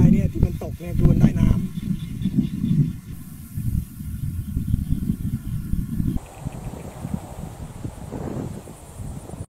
ายเนี่ยที่มันตกเนี่ยคืนได้